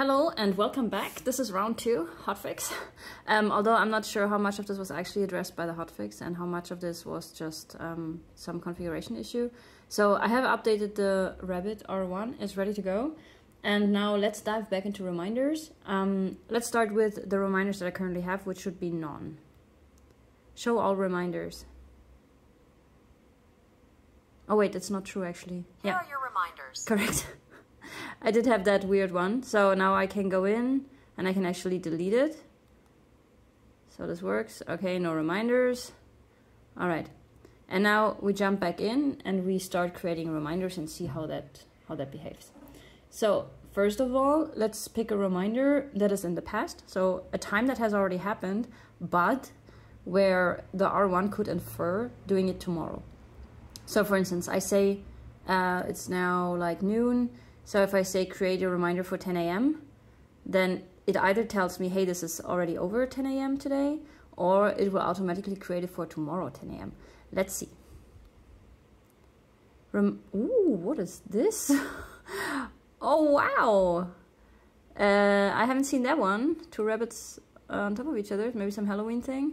Hello and welcome back. This is round two, hotfix. Um, although I'm not sure how much of this was actually addressed by the hotfix and how much of this was just um, some configuration issue. So I have updated the Rabbit R1, it's ready to go. And now let's dive back into reminders. Um, let's start with the reminders that I currently have, which should be none. Show all reminders. Oh wait, that's not true actually. Here yeah. are your reminders. Correct. I did have that weird one. So now I can go in and I can actually delete it. So this works. Okay, no reminders. All right. And now we jump back in and we start creating reminders and see how that how that behaves. So first of all, let's pick a reminder that is in the past. So a time that has already happened, but where the R1 could infer doing it tomorrow. So for instance, I say uh, it's now like noon. So if I say create a reminder for 10 a.m., then it either tells me, hey, this is already over 10 a.m. today, or it will automatically create it for tomorrow 10 a.m. Let's see. Rem Ooh, what is this? oh, wow. Uh, I haven't seen that one. Two rabbits on top of each other. Maybe some Halloween thing.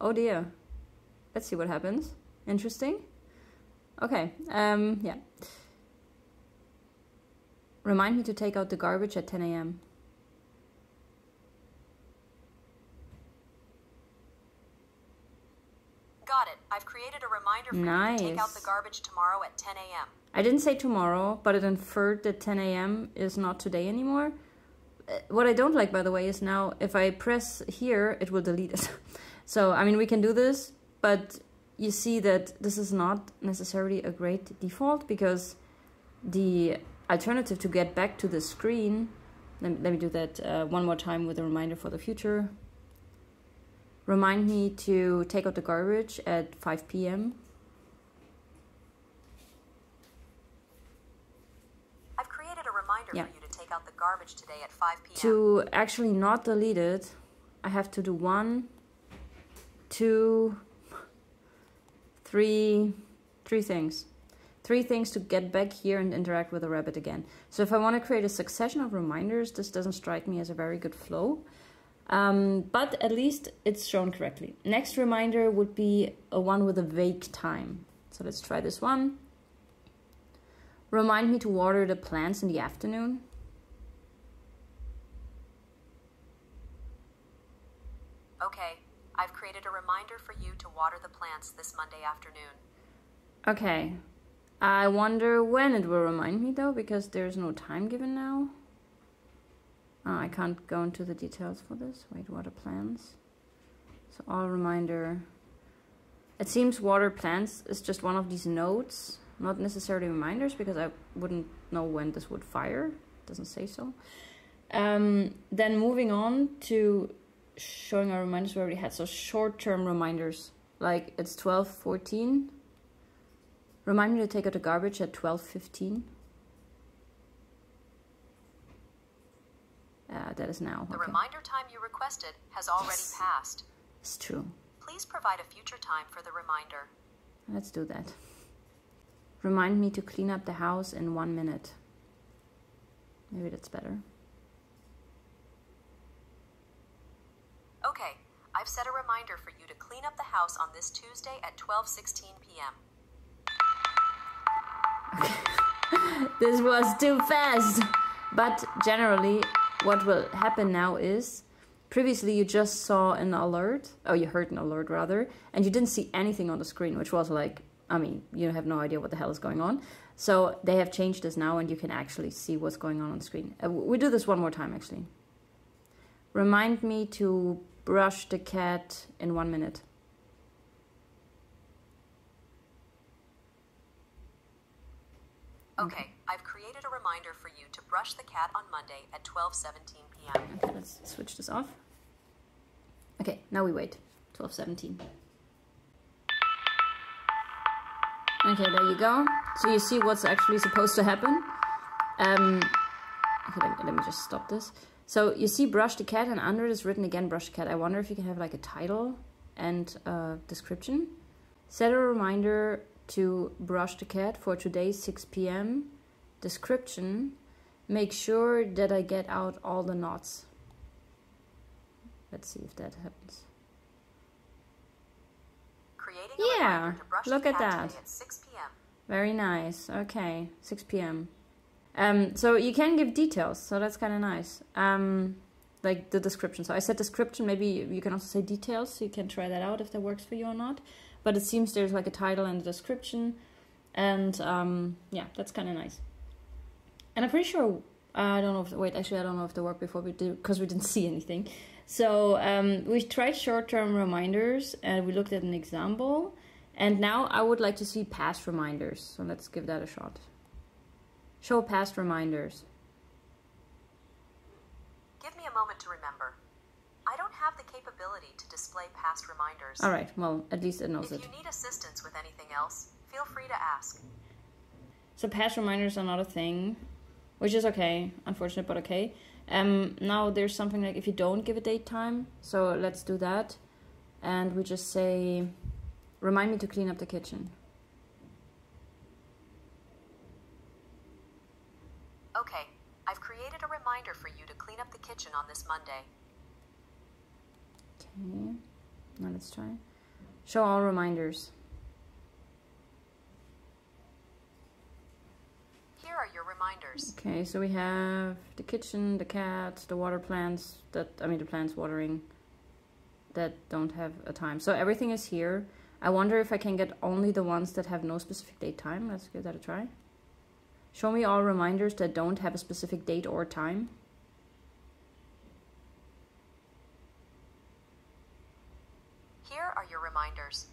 Oh dear. Let's see what happens. Interesting. Okay, um, yeah. Remind me to take out the garbage at 10 a.m. Got it. I've created a reminder for you to take out the garbage tomorrow at 10 a.m. I didn't say tomorrow, but it inferred that 10 a.m. is not today anymore. Uh, What I don't like, by the way, is now if I press here, it will delete it. so, I mean, we can do this, but you see that this is not necessarily a great default because the alternative to get back to the screen, let me, let me do that uh, one more time with a reminder for the future. Remind me to take out the garbage at 5 p.m. I've created a reminder Yeah. for you to take out the garbage today at 5 p.m. to actually not delete it, I have to do one, two, three, three things. Three things to get back here and interact with the rabbit again. So if I want to create a succession of reminders, this doesn't strike me as a very good flow. Um, but at least it's shown correctly. Next reminder would be a one with a vague time. So let's try this one. Remind me to water the plants in the afternoon. Okay, I've created a reminder for you to water the plants this Monday afternoon. Okay. I wonder when it will remind me though, because there's no time given now. Ah, I can't go into the details for this. Wait, water plants. So all reminder. It seems water plants is just one of these notes, not necessarily reminders, because I wouldn't know when this would fire. It doesn't say so. Um, then moving on to showing our reminders we already had. So short-term reminders, like it's 12:14. Remind me to take out the garbage at 12.15. Uh, that is now. The okay. reminder time you requested has already Yes. passed. It's true. Please provide a future time for the reminder. Let's do that. Remind me to clean up the house in one minute. Maybe that's better. Okay, I've set a reminder for you to clean up the house on this Tuesday at 12:16 p.m. This was too fast! But generally, what will happen now is previously you just saw an alert, or you heard an alert rather, and you didn't see anything on the screen, which was like, I mean, you have no idea what the hell is going on. So they have changed this now, and you can actually see what's going on on the screen. Uh, we do this one more time actually. Remind me to brush the cat in one minute. Okay, I've created a reminder for you to brush the cat on Monday at 12:17 p.m. Okay, let's switch this off. Okay, now we wait. 12.17. Okay, there you go. So you see what's actually supposed to happen. Um, okay, let me, let me just stop this. So you see brush the cat and under it is written again brush the cat. I wonder if you can have like a title and a description. Set a reminder to brush the cat for today 6 p.m. Description make sure that I get out all the knots. Let's see if that happens. Creating Yeah, reminder to brush look at that. at 6 p.m. Very nice. Okay, 6 p.m. Um, so you can give details, so that's kind of nice. Um, like the description. So I said description. Maybe you can also say details. So you can try that out if that works for you or not. But it seems there's like a title and a description, and um, yeah, that's kind of nice. And I'm pretty sure. I don't know if wait. Actually, I don't know if they worked before we did because we didn't see anything. So um, we tried short-term reminders, and we looked at an example. And now I would like to see past reminders. So let's give that a shot. Show past reminders. Give me a moment to have the capability to display past reminders. All right. Well, at least it knows If it. you need assistance with anything else, feel free to ask. So past reminders are not a thing, which is okay. Unfortunate, but okay. Um, now there's something like if you don't give a date time. So let's do that, and we just say, remind me to clean up the kitchen. Okay, I've created a reminder for you to clean up the kitchen on this Monday. Okay. Now let's try. Show all reminders. Here are your reminders. Okay, so we have the kitchen, the cat, the water plants that I mean the plants watering that don't have a time. So everything is here. I wonder if I can get only the ones that have no specific date time. Let's give that a try. Show me all reminders that don't have a specific date or time. Here are your reminders.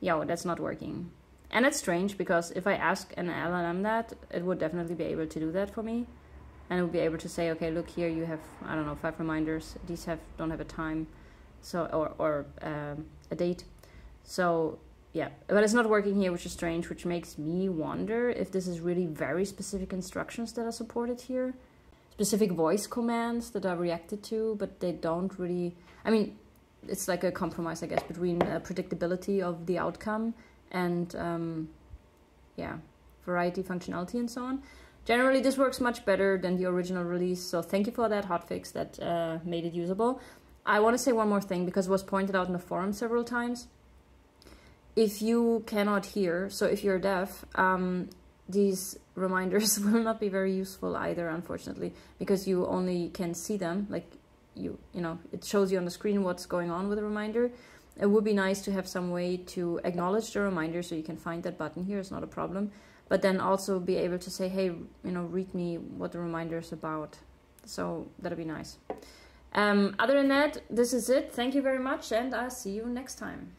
That's not working. And it's strange because if I ask an LLM that, it would definitely be able to do that for me. And it would be able to say, okay, look here, you have, I don't know, five reminders. These have don't have a time, so or, or um, a date. So, yeah. But it's not working here, which is strange, which makes me wonder if this is really very specific instructions that are supported here. Specific voice commands that are reacted to, but they don't really. I mean, it's like a compromise, I guess, between uh, predictability of the outcome and um, yeah, variety, functionality, and so on. Generally, this works much better than the original release. So thank you for that hotfix that uh, made it usable. I want to say one more thing because it was pointed out in the forum several times. If you cannot hear, so if you're deaf, um, these reminders will not be very useful either, unfortunately, because you only can see them. Like you, you know, it shows you on the screen what's going on with the reminder. It would be nice to have some way to acknowledge the reminder so you can find that button here. It's not a problem. But then also be able to say, hey, you know, read me what the reminder is about. So that'd be nice. Um, other than that, this is it. Thank you very much, and I'll see you next time.